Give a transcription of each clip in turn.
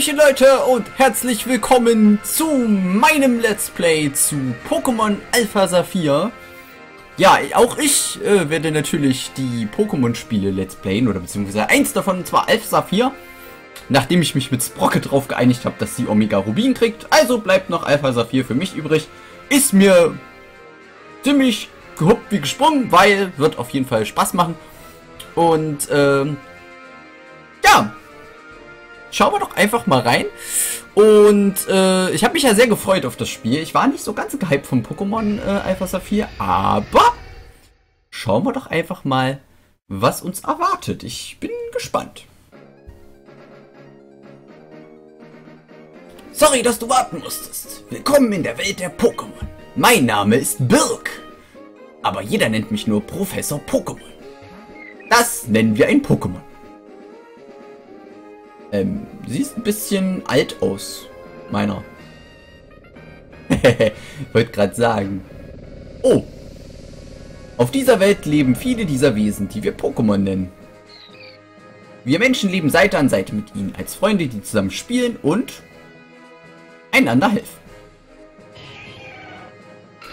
Hallöchen Leute und herzlich willkommen zu meinem Let's Play zu Pokémon Alpha Saphir. Ja, auch ich äh, werde natürlich die Pokémon-Spiele Let's Playen oder beziehungsweise eins davon, und zwar Alpha Saphir. Nachdem ich mich mit Sprocket drauf geeinigt habe, dass sie Omega Rubin kriegt, also bleibt noch Alpha Saphir für mich übrig. Ist mir ziemlich gehuppt wie gesprungen, weil wird auf jeden Fall Spaß machen. Und ähm, ja, schauen wir doch einfach mal rein. Und äh, ich habe mich ja sehr gefreut auf das Spiel. Ich war nicht so ganz gehypt vom Pokémon äh, Alpha Saphir, aber schauen wir doch einfach mal, was uns erwartet. Ich bin gespannt. Sorry, dass du warten musstest. Willkommen in der Welt der Pokémon. Mein Name ist Birk. Aber jeder nennt mich nur Professor Pokémon. Das nennen wir ein Pokémon. Ähm, siehst ein bisschen alt aus, meiner. Wollte gerade sagen. Oh. Auf dieser Welt leben viele dieser Wesen, die wir Pokémon nennen. Wir Menschen leben Seite an Seite mit ihnen, als Freunde, die zusammen spielen und einander helfen.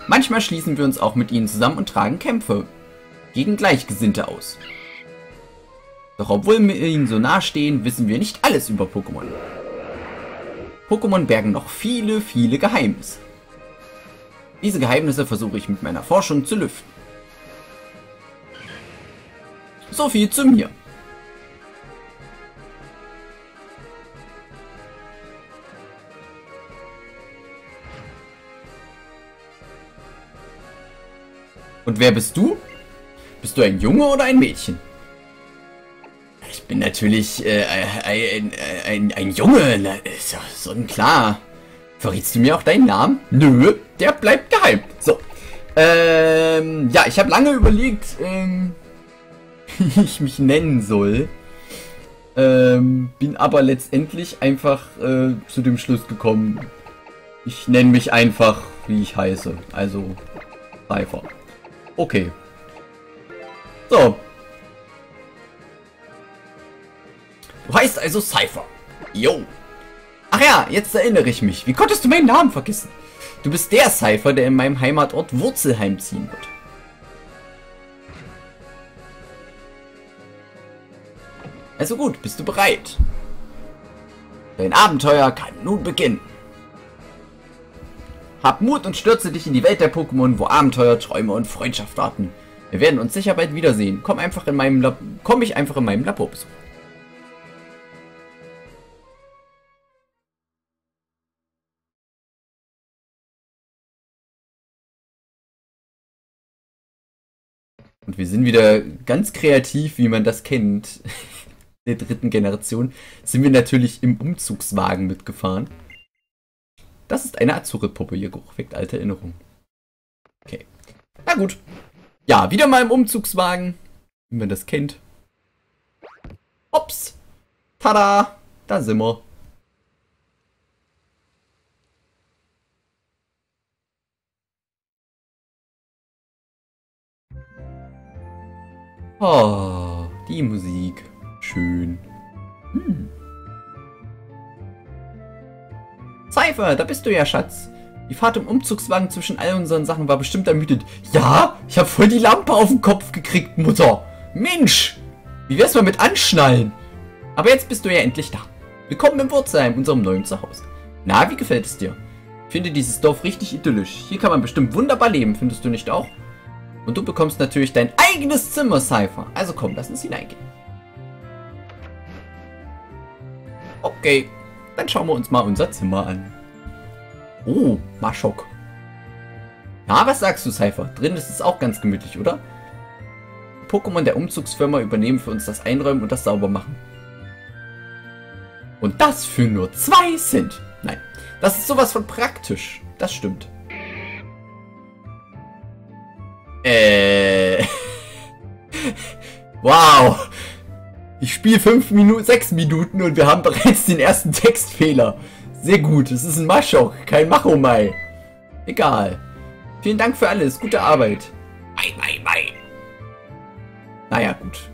Manchmal schließen wir uns auch mit ihnen zusammen und tragen Kämpfe gegen Gleichgesinnte aus. Doch obwohl wir ihnen so nahe stehen, wissen wir nicht alles über Pokémon. Pokémon bergen noch viele, viele Geheimnisse. Diese Geheimnisse versuche ich mit meiner Forschung zu lüften. So viel zu mir. Und wer bist du? Bist du ein Junge oder ein Mädchen? Ich bin natürlich äh, ein, ein, ein Junge, na, ist ja so klar. Verrätst du mir auch deinen Namen? Nö, der bleibt geheim. So. Ähm, ja, ich habe lange überlegt, ähm, wie ich mich nennen soll. Ähm, bin aber letztendlich einfach äh, zu dem Schluss gekommen, ich nenne mich einfach, wie ich heiße. Also, Cypher. Okay. So, Du heißt also Cypher. Jo. Ach ja, jetzt erinnere ich mich. Wie konntest du meinen Namen vergessen? Du bist der Cypher, der in meinem Heimatort Wurzelheim ziehen wird. Also gut, bist du bereit? Dein Abenteuer kann nun beginnen. Hab Mut und stürze dich in die Welt der Pokémon, wo Abenteuer, Träume und Freundschaft warten. Wir werden uns sicher bald wiedersehen. Komm einfach in meinem Lab komm mich einfach in meinem Labor besuchen. Und wir sind wieder ganz kreativ, wie man das kennt. der dritten Generation. Sind wir natürlich im Umzugswagen mitgefahren. Das ist eine Azure-Puppe. Ihr Geruch weckt alte Erinnerungen. Okay. Na gut. Ja, wieder mal im Umzugswagen. Wie man das kennt. Ups. Tada. Da sind wir. Oh, die Musik. Schön. Hm. Cypher, da bist du ja, Schatz. Die Fahrt im Umzugswagen zwischen all unseren Sachen war bestimmt ermüdet. Ja, ich habe voll die Lampe auf den Kopf gekriegt, Mutter. Mensch, wie wär's mal mit Anschnallen? Aber jetzt bist du ja endlich da. Willkommen im Wurzelheim, unserem neuen Zuhause. Na, wie gefällt es dir? Ich finde dieses Dorf richtig idyllisch. Hier kann man bestimmt wunderbar leben, findest du nicht auch? Und du bekommst natürlich dein eigenes Zimmer, Cypher. Also komm, lass uns hineingehen. Okay, dann schauen wir uns mal unser Zimmer an. Oh, Maschok. Ja, was sagst du, Cypher? Drin ist es auch ganz gemütlich, oder? Pokémon der Umzugsfirma übernehmen für uns das Einräumen und das Saubermachen. Und das für nur zwei Cent. Nein, das ist sowas von praktisch. Das stimmt. Äh. wow. Ich spiele 5 Minuten, 6 Minuten und wir haben bereits den ersten Textfehler. Sehr gut. Es ist ein Maschok, kein Machomai. Egal. Vielen Dank für alles. Gute Arbeit. Mai, mai, mai. Naja, gut.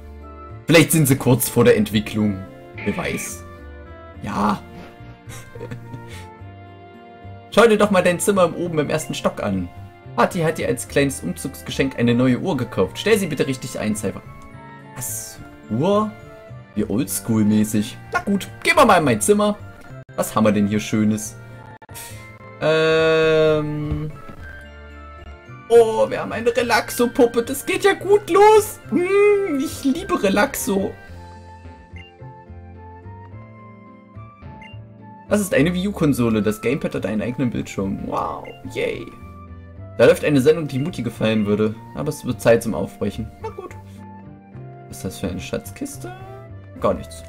Vielleicht sind sie kurz vor der Entwicklung. Wer weiß. Ja. Schau dir doch mal dein Zimmer oben im ersten Stock an. Party hat dir als kleines Umzugsgeschenk eine neue Uhr gekauft. Stell sie bitte richtig ein, Cypher. Was? Uhr? Wie oldschool-mäßig. Na gut, gehen wir mal in mein Zimmer. Was haben wir denn hier Schönes? Ähm... Oh, wir haben eine Relaxo-Puppe. Das geht ja gut los. Hm, ich liebe Relaxo. Das ist eine Wii U-Konsole. Das Gamepad hat einen eigenen Bildschirm. Wow, yay. Da läuft eine Sendung, die Mutti gefallen würde. Aber es wird Zeit zum Aufbrechen. Na gut. Was ist das für eine Schatzkiste? Gar nichts.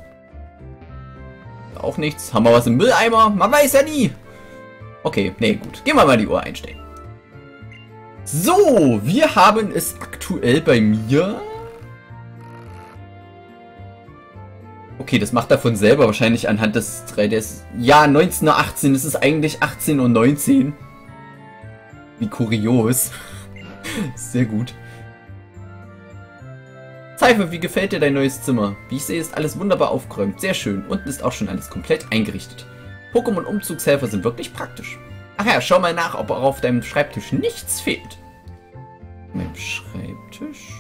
Auch nichts. Haben wir was im Mülleimer? Man weiß ja nie. Okay, nee, gut. Gehen wir mal die Uhr einstellen. So, wir haben es aktuell bei mir. Okay, das macht er von selber wahrscheinlich anhand des 3DS. Ja, 19.18 Uhr, es ist eigentlich 18.19 Uhr. Wie kurios. Sehr gut. Cypher, wie gefällt dir dein neues Zimmer? Wie ich sehe, ist alles wunderbar aufgeräumt. Sehr schön. Unten ist auch schon alles komplett eingerichtet. Pokémon-Umzugshelfer sind wirklich praktisch. Ach ja, schau mal nach, ob auch auf deinem Schreibtisch nichts fehlt. Mein Schreibtisch?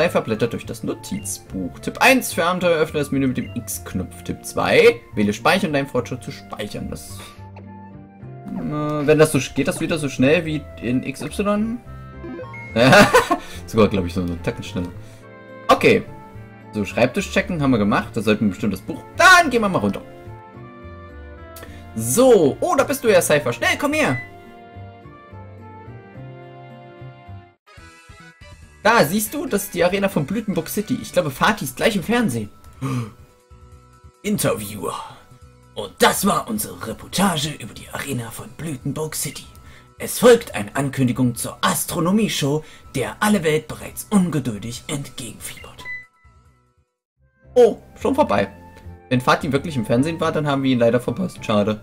Cypher blättert durch das Notizbuch. Tipp 1 für Abenteuer öffne das Menü mit dem X-Knopf. Tipp 2 wähle Speichern, deinen Fortschritt zu speichern. Das, wenn das so geht, das wieder so schnell wie in XY? Sogar, glaube ich, so einen Tacken schneller. Okay. So, Schreibtisch checken haben wir gemacht. Da sollten wir bestimmt das Buch. Dann gehen wir mal runter. So. Oh, da bist du ja, Cypher. Schnell, komm her. Da, siehst du? Das ist die Arena von Blütenburg City. Ich glaube, Fatih ist gleich im Fernsehen. Interviewer. Und das war unsere Reportage über die Arena von Blütenburg City. Es folgt eine Ankündigung zur Astronomie-Show, der alle Welt bereits ungeduldig entgegenfiebert. Oh, schon vorbei. Wenn Fatih wirklich im Fernsehen war, dann haben wir ihn leider verpasst. Schade.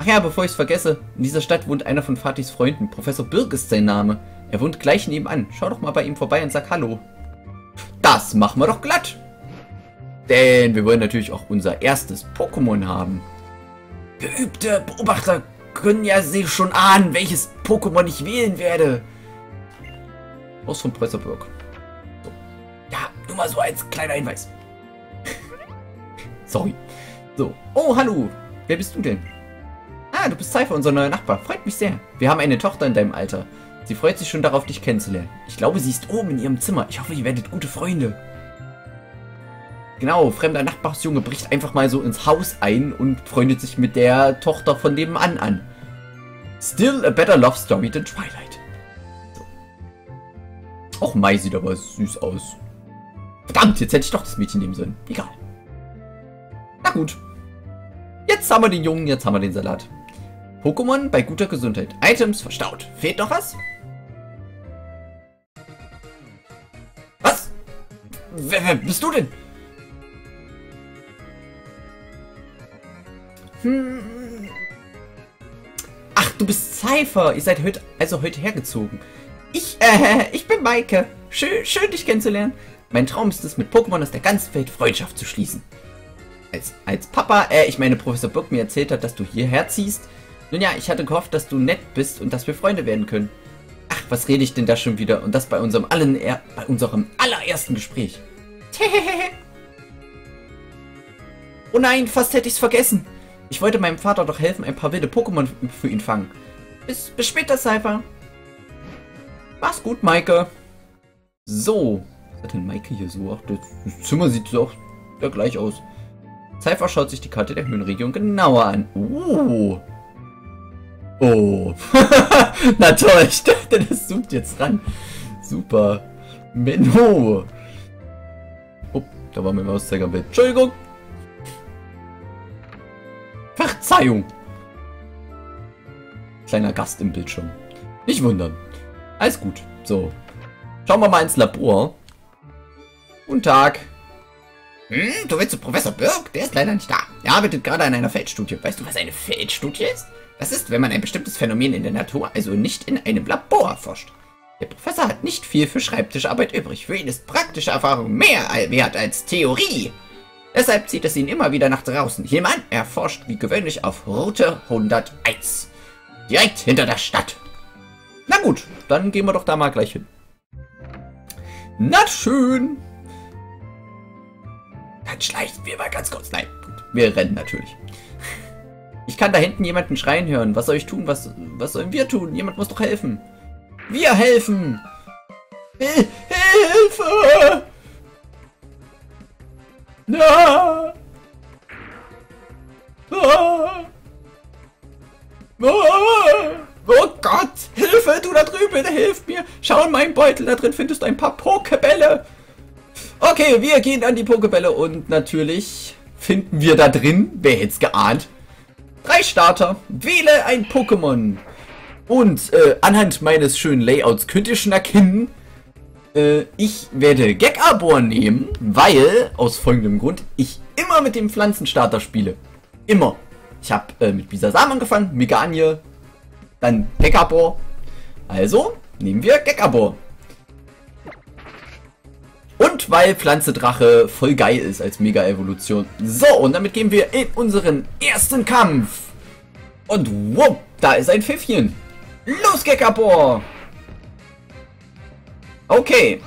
Ach ja, bevor ich es vergesse, in dieser Stadt wohnt einer von Fatihs Freunden. Professor Birk ist sein Name. Er wohnt gleich nebenan. Schau doch mal bei ihm vorbei und sag Hallo. Das machen wir doch glatt. Denn wir wollen natürlich auch unser erstes Pokémon haben. Geübte Beobachter können ja sich schon ahnen, welches Pokémon ich wählen werde. Aus von Birk. So. Ja, nur mal so als kleiner Hinweis. Sorry. So. Oh, hallo. Wer bist du denn? Ah, du bist Cypher, unser neuer Nachbar. Freut mich sehr. Wir haben eine Tochter in deinem Alter. Sie freut sich schon darauf, dich kennenzulernen. Ich glaube, sie ist oben in ihrem Zimmer. Ich hoffe, ihr werdet gute Freunde. Genau, fremder Nachbarsjunge bricht einfach mal so ins Haus ein und freundet sich mit der Tochter von nebenan an. Still a better love story than Twilight. So. Auch Mai sieht aber süß aus. Verdammt, jetzt hätte ich doch das Mädchen nehmen sollen. Egal. Na gut. Jetzt haben wir den Jungen, jetzt haben wir den Salat. Pokémon bei guter Gesundheit. Items verstaut. Fehlt noch was? Wer, wer bist du denn? Hm. Ach, du bist Cypher. Ihr seid heute, also heute hergezogen. Ich, äh, ich bin Maike. Schön, schön dich kennenzulernen. Mein Traum ist es, mit Pokémon aus der ganzen Welt Freundschaft zu schließen. Als, als Papa, äh, ich meine Professor Burke mir erzählt hat, dass du hierher ziehst. Nun ja, ich hatte gehofft, dass du nett bist und dass wir Freunde werden können. Ach, was rede ich denn da schon wieder? Und das bei unserem, allen, bei unserem allerersten Gespräch. oh nein, fast hätte ich's vergessen. Ich wollte meinem Vater doch helfen, ein paar wilde Pokémon für ihn fangen. Bis, bis später, Cypher. Mach's gut, Maike. So. Was hat denn Maike hier so? Ach, das Zimmer sieht doch ja gleich aus. Cypher schaut sich die Karte der Höhenregion genauer an. Oh. Oh. Na toll, ich dachte, das zoomt jetzt ran. Super. Menno. Oh, da war mein Mauszeiger im Bild. Entschuldigung. Verzeihung. Kleiner Gast im Bildschirm. Nicht wundern. Alles gut. So. Schauen wir mal ins Labor. Guten Tag. Hm, du willst zu Professor Birk? Der ist leider nicht da. Er arbeitet gerade an einer Feldstudie. Weißt du, was eine Feldstudie ist? Das ist, wenn man ein bestimmtes Phänomen in der Natur, also nicht in einem Labor erforscht. Der Professor hat nicht viel für Schreibtischarbeit übrig. Für ihn ist praktische Erfahrung mehr wert als Theorie. Deshalb zieht es ihn immer wieder nach draußen. Jemand erforscht wie gewöhnlich auf Route 101. Direkt hinter der Stadt. Na gut, dann gehen wir doch da mal gleich hin. Na schön. Dann schleichen wir mal ganz kurz. Nein. Wir rennen natürlich. Ich kann da hinten jemanden schreien hören. Was soll ich tun? Was, was sollen wir tun? Jemand muss doch helfen. Wir helfen! Hil Hilfe! Ah! Oh Gott! Hilfe, du da drüben, hilf mir! Schau in meinen Beutel, da drin findest du ein paar Pokebälle! Okay, wir gehen an die Pokebälle und natürlich finden wir da drin, wer hätte es geahnt, drei Starter. Wähle ein Pokémon. Und äh, anhand meines schönen Layouts könnt ihr schon erkennen, äh, ich werde Gekabor nehmen, weil, aus folgendem Grund, ich immer mit dem Pflanzenstarter spiele. Immer. Ich habe äh, mit Bisasam angefangen, Meganie, dann Gekabor. Also nehmen wir Gekabor. Und weil Pflanze Drache voll geil ist als Mega-Evolution. So, und damit gehen wir in unseren ersten Kampf. Und wupp, da ist ein Pfiffchen. Los, Gekabor! Okay.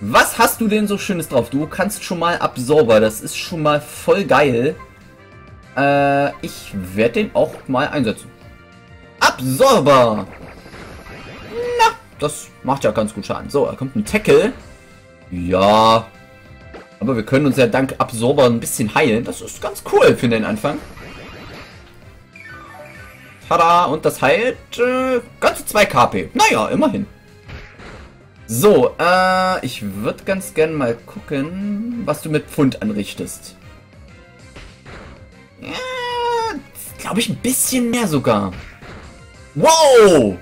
Was hast du denn so Schönes drauf? Du kannst schon mal Absorber. Das ist schon mal voll geil. Äh, ich werde den auch mal einsetzen. Absorber! Na, das macht ja ganz gut Schaden. So, da kommt ein Tackle. Ja. Aber wir können uns ja dank Absorber ein bisschen heilen. Das ist ganz cool für den Anfang. Tada, und das heilt äh, ganze 2 KP. Naja, immerhin. So, äh, ich würde ganz gern mal gucken, was du mit Pfund anrichtest. Ja, glaube ich ein bisschen mehr sogar. Wow!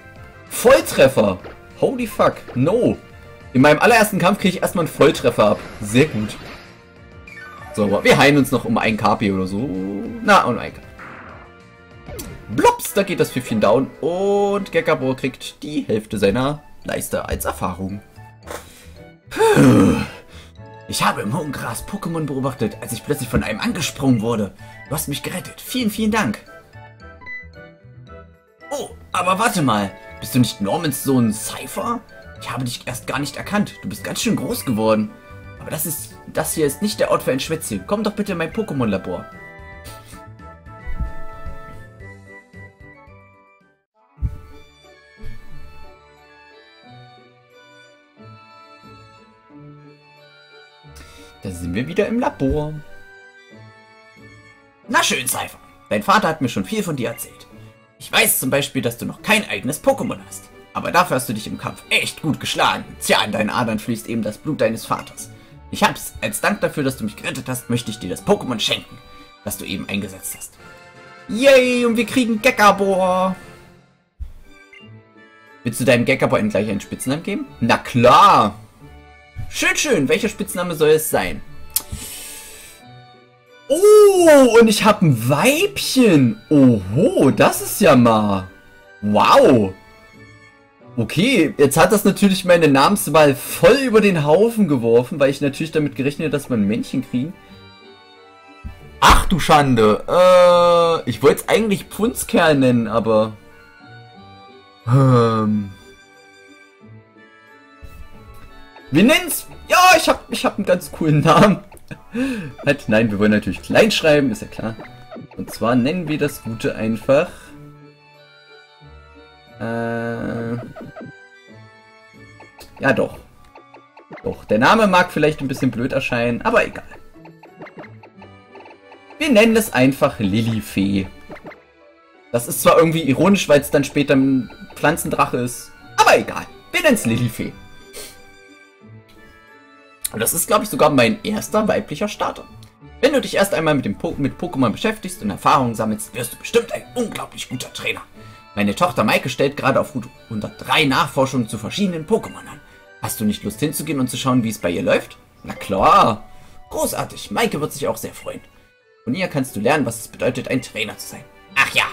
Volltreffer. Holy fuck, no. In meinem allerersten Kampf kriege ich erstmal einen Volltreffer ab. Sehr gut. So, wir heilen uns noch um ein KP oder so. Na, um ein KP. Blops, da geht das Pfiffchen down. Und Gekabor kriegt die Hälfte seiner Leiste als Erfahrung. Ich habe im hohen Gras Pokémon beobachtet, als ich plötzlich von einem angesprungen wurde. Du hast mich gerettet. Vielen, vielen Dank. Oh, aber warte mal. Bist du nicht Normans Sohn Cypher? Ich habe dich erst gar nicht erkannt. Du bist ganz schön groß geworden. Aber das ist, das hier ist nicht der Ort für ein Schwätzchen. Komm doch bitte in mein Pokémon-Labor. Da sind wir wieder im Labor. Na schön, Cypher. Dein Vater hat mir schon viel von dir erzählt. Ich weiß zum Beispiel, dass du noch kein eigenes Pokémon hast. Aber dafür hast du dich im Kampf echt gut geschlagen. Tja, in deinen Adern fließt eben das Blut deines Vaters. Ich hab's. Als Dank dafür, dass du mich gerettet hast, möchte ich dir das Pokémon schenken, das du eben eingesetzt hast. Yay, und wir kriegen Gekabor. Willst du deinem Gekabor gleich einen Spitznamen geben? Na klar. Schön, schön. Welcher Spitzname soll es sein? Oh, und ich habe ein Weibchen. Oho, das ist ja mal... Wow. Okay, jetzt hat das natürlich meine Namenswahl voll über den Haufen geworfen, weil ich natürlich damit gerechnet habe, dass wir ein Männchen kriegen. Ach du Schande. Äh, ich wollte es eigentlich Pfundskerl nennen, aber... Ähm... Wir nennen's... Ja, ich hab, ich hab einen ganz coolen Namen. halt, nein, wir wollen natürlich klein schreiben, ist ja klar. Und zwar nennen wir das Gute einfach... Äh, ja, doch. Doch, der Name mag vielleicht ein bisschen blöd erscheinen, aber egal. Wir nennen es einfach Lilifee. Das ist zwar irgendwie ironisch, weil es dann später ein Pflanzendrache ist, aber egal. Wir nennen es Lilifee. Und das ist, glaube ich, sogar mein erster weiblicher Starter. Wenn du dich erst einmal mit, dem po mit Pokémon beschäftigst und Erfahrungen sammelst, wirst du bestimmt ein unglaublich guter Trainer. Meine Tochter Maike stellt gerade auf Route 103 Nachforschungen zu verschiedenen Pokémon an. Hast du nicht Lust hinzugehen und zu schauen, wie es bei ihr läuft? Na klar. Großartig. Maike wird sich auch sehr freuen. Von ihr kannst du lernen, was es bedeutet, ein Trainer zu sein. Ach ja.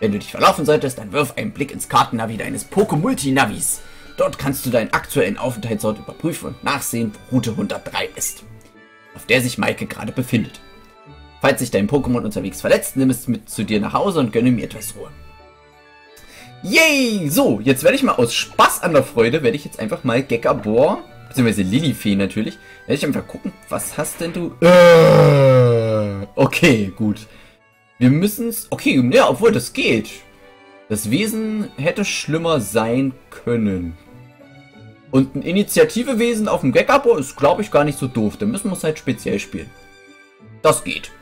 Wenn du dich verlaufen solltest, dann wirf einen Blick ins Kartennavi deines Pokémulti-Navis. Dort kannst du deinen aktuellen Aufenthaltsort überprüfen und nachsehen, wo Route 103 ist. auf der sich Maike gerade befindet. Falls sich dein Pokémon unterwegs verletzt, nimm es mit zu dir nach Hause und gönne mir etwas Ruhe. Yay! So, jetzt werde ich mal aus Spaß an der Freude, werde ich jetzt einfach mal Gekabor, beziehungsweise Lilifee natürlich, werde ich einfach gucken, was hast denn du... Äh, okay, gut. Wir müssen es... Okay, ja, obwohl das geht. Das Wesen hätte schlimmer sein können. Und ein Initiativewesen auf dem Gekabo ist, glaube ich, gar nicht so doof. Da müssen wir es halt speziell spielen. Das geht.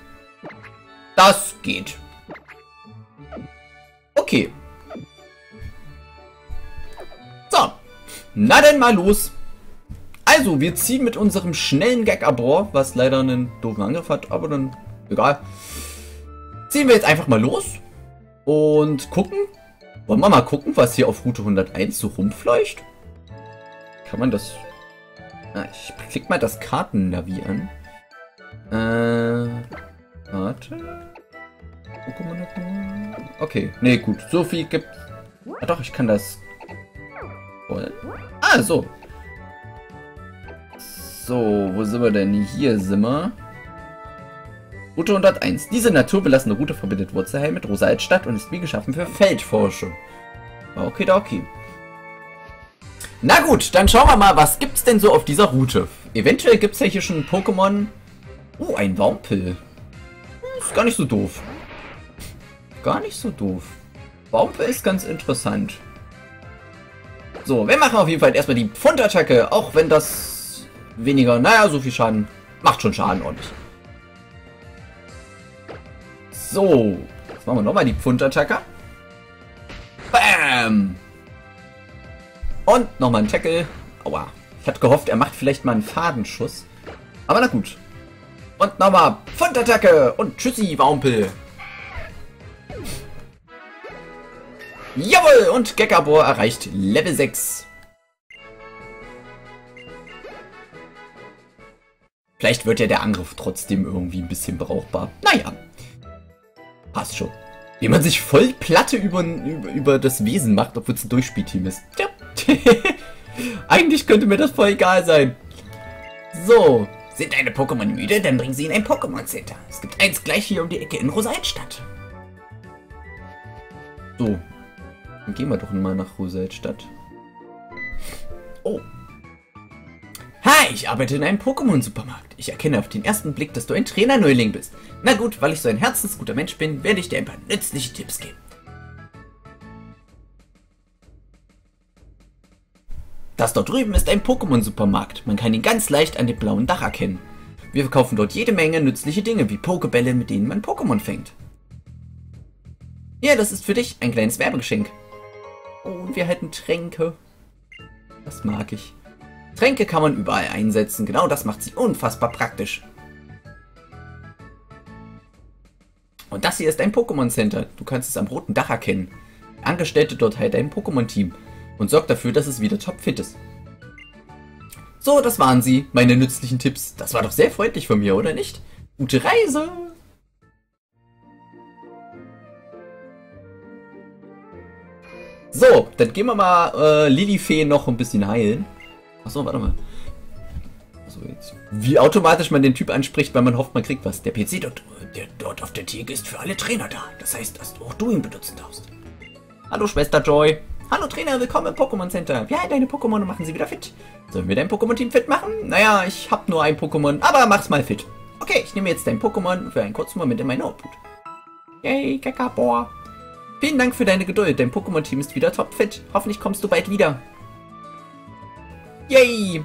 Das geht. Okay. So. Na denn mal los. Also, wir ziehen mit unserem schnellen Gag-Abor, was leider einen doofen Angriff hat, aber dann egal. Ziehen wir jetzt einfach mal los und gucken. Wollen wir mal gucken, was hier auf Route 101 so rumfleucht? Kann man das... Ah, ich klick mal das Kartennavi an. Äh... Warte... Okay, nee, gut. So viel gibt... Ah doch, ich kann das... Wollen? Ah, so. So, wo sind wir denn? Hier sind wir. Route 101. Diese naturbelassene Route verbindet Wurzelheim mit Rosaltstadt und ist wie geschaffen für Feldforschung. Okay, okay. Na gut, dann schauen wir mal, was gibt's denn so auf dieser Route? Eventuell gibt's ja hier schon Pokémon. Oh, ein Wampel. Ist gar nicht so doof. Gar nicht so doof. Wampel ist ganz interessant. So, wir machen auf jeden Fall erstmal die Pfundattacke, auch wenn das weniger, naja, so viel Schaden, macht schon Schaden ordentlich. So. Jetzt machen wir nochmal die Pfundattacke. Bam! Und nochmal ein Tackle. Aua. Ich hatte gehofft, er macht vielleicht mal einen Fadenschuss. Aber na gut. Und nochmal Pfundattacke. Und tschüssi, Wampel. Jawohl! Und Gekabor erreicht Level 6. Vielleicht wird ja der Angriff trotzdem irgendwie ein bisschen brauchbar. Naja. Passt schon. Wie man sich voll Platte über, über, über das Wesen macht, obwohl es ein Durchspielteam ist. Tja. Eigentlich könnte mir das voll egal sein. So. Sind deine Pokémon müde? Dann bring sie in ein Pokémon Center. Es gibt eins gleich hier um die Ecke in Rosaltstadt. So. Dann gehen wir doch mal nach Rosaltstadt. Oh, Hi, ich arbeite in einem Pokémon-Supermarkt. Ich erkenne auf den ersten Blick, dass du ein Trainer-Neuling bist. Na gut, weil ich so ein herzensguter Mensch bin, werde ich dir ein paar nützliche Tipps geben. Das dort drüben ist ein Pokémon-Supermarkt. Man kann ihn ganz leicht an dem blauen Dach erkennen. Wir verkaufen dort jede Menge nützliche Dinge, wie Pokebälle, mit denen man Pokémon fängt. Ja, das ist für dich ein kleines Werbegeschenk. Oh, und wir halten Tränke. Das mag ich. Tränke kann man überall einsetzen. Genau das macht sie unfassbar praktisch. Und das hier ist ein Pokémon Center. Du kannst es am roten Dach erkennen. Angestellte dort halt ein Pokémon-Team und sorgt dafür, dass es wieder topfit ist. So, das waren sie, meine nützlichen Tipps. Das war doch sehr freundlich von mir, oder nicht? Gute Reise! So, dann gehen wir mal äh, Lilifee noch ein bisschen heilen. Achso, warte mal. Also jetzt. Wie automatisch man den Typ anspricht, weil man hofft, man kriegt was. Der PC dort, der dort auf der Theke ist für alle Trainer da. Das heißt, dass auch du ihn benutzen darfst. Hallo Schwester Joy. Hallo Trainer, willkommen im Pokémon Center. Ja, deine Pokémon machen sie wieder fit. Sollen wir dein Pokémon-Team fit machen? Naja, ich hab nur ein Pokémon, aber mach's mal fit. Okay, ich nehme jetzt dein Pokémon für einen kurzen Moment in mein Output. Yay, Kakaboa. Vielen Dank für deine Geduld. Dein Pokémon-Team ist wieder topfit. Hoffentlich kommst du bald wieder. Yay!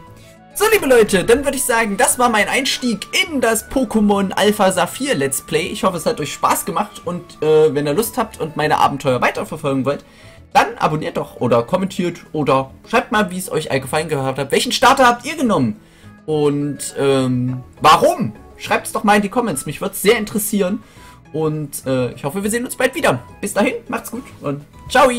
So, liebe Leute, dann würde ich sagen, das war mein Einstieg in das Pokémon Alpha Saphir Let's Play. Ich hoffe, es hat euch Spaß gemacht und äh, wenn ihr Lust habt und meine Abenteuer weiterverfolgen wollt, dann abonniert doch oder kommentiert oder schreibt mal, wie es euch allgemein gehört hat. Welchen Starter habt ihr genommen? Und ähm, warum? Schreibt es doch mal in die Comments, mich würde es sehr interessieren. Und äh, ich hoffe, wir sehen uns bald wieder. Bis dahin, macht's gut und ciao!